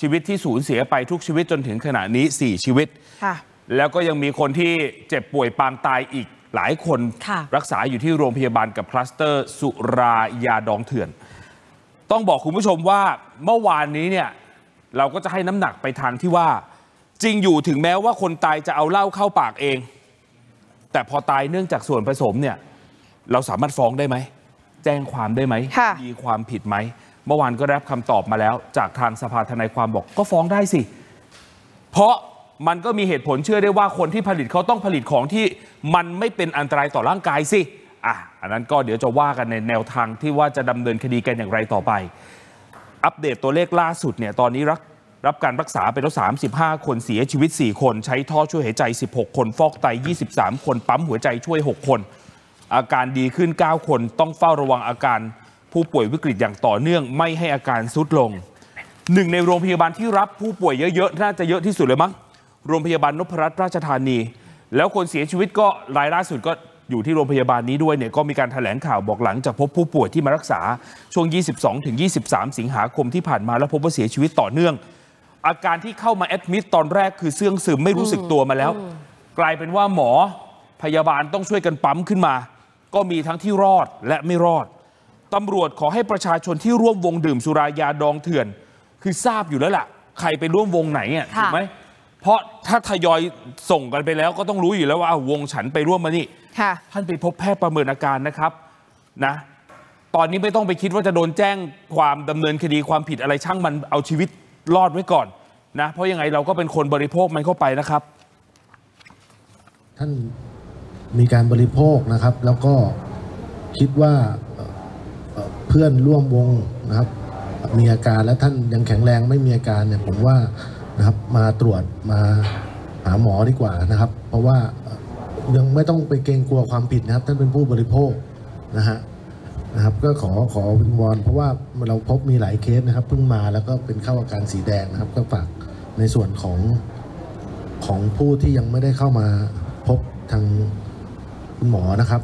ชีวิตที่สูญเสียไปทุกชีวิตจนถึงขณะนี้ 4 ชีวิต ค่ะ แล้วก็ยังมีคนที่เจ็บป่วยปางตายอีกหลายคนค่ะ รักษาอยู่ที่โรงพยาบาลกับคลัสเตอร์ สุรายาดองเถื่อน ต้องบอกคุณผู้ชมว่าเมื่อวานนี้เนี่ยเราก็จะให้น้ำหนักไปทางที่ว่า จริงอยู่ถึงแม้ว่าคนตายจะเอาเหล้าเข้าปากเอง แต่พอตายเนื่องจากส่วนผสมเนี่ยเราสามารถฟ้องได้ไหม แจ้งความได้ไหมค่ะ มีความผิดไหมเมื่อวานก็ได้รับคำตอบมาแล้ว จากทางสภาทนายความบอกก็ฟ้องได้สิ เพราะมันก็มีเหตุผลเชื่อได้ว่าคนที่ผลิตเขาต้องผลิตของที่มันไม่เป็นอันตรายต่อร่างกายสิอะอันนั้นก็เดี๋ยวจะว่ากันในแนวทางที่ว่าจะดำเนินคดีกันอย่างไรต่อไป อัปเดตตัวเลขล่าสุดเนี่ยตอนนี้รักรับการรักษาไปแล้ว 35 คนเสียชีวิต 4 คน ใช้ท่อช่วยหายใจ 16 คนฟอกไต 23 คนปั๊มหัวใจช่วย 6 คน อาการดีขึ้น 9 คนต้องเฝ้าระวังอาการ ผู้ป่วยวิกฤตอย่างต่อเนื่องไม่ให้อาการซุดลง หนึ่งในโรงพยาบาลที่รับผู้ป่วยเยอะๆ น่าจะเยอะที่สุดเลยมั้ง โรงพยาบาลนพรัตน์ราชธานี แล้วคนเสียชีวิตก็รายล่าสุดก็อยู่ที่โรงพยาบาลนี้ด้วยเนี่ยก็มีการแถลงข่าวบอกหลังจากพบผู้ป่วยที่มารักษาช่วง 22ถึง23 สิงหาคมที่ผ่านมาแล้วพบว่าเสียชีวิตต่อเนื่อง อาการที่เข้ามาแอดมิดตอนแรกคือเสื่องซึมไม่รู้สึกตัวมาแล้ว กลายเป็นว่าหมอพยาบาลต้องช่วยกันปั๊มขึ้นมา ก็มีทั้งที่รอดและไม่รอด ตำรวจขอให้ประชาชนที่ร่วมวงดื่มสุรายาดองเถื่อน คือทราบอยู่แล้วล่ะ ใครไปร่วมวงไหนอะค่ะถูกไหมเพราะถ้าทยอยส่งกันไปแล้วก็ต้องรู้อยู่แล้วว่าอ้าววงฉันไปร่วมมานี่ค่ะท่านไปพบแพทย์ประเมินอาการนะครับนะตอนนี้ไม่ต้องไปคิดว่าจะโดนแจ้งความดำเนินคดีความผิดอะไรช่างมันเอาชีวิตรอดไว้ก่อนนะเพราะยังไงเราก็เป็นคนบริโภคมันเข้าไปนะครับ ท่านมีการบริโภคนะครับ แล้วก็คิดว่า เพื่อนร่วมวงนะครับ มีอาการและท่านยังแข็งแรงไม่มีอาการเนี่ยผมว่านะครับมาตรวจมาหาหมอดีกว่านะครับ เพราะว่ายังไม่ต้องไปเกรงกลัวความผิดนะครับ ท่านเป็นผู้บริโภคนะฮะนะครับ ก็ขอขอวิงวอนเพราะว่าเราพบมีหลายเคสนะครับเพิ่งมาแล้วก็เป็นเข้าอาการสีแดงนะครับ ก็ฝากในส่วนของของผู้ที่ยังไม่ได้เข้ามาพบทางคุณหมอนะครับ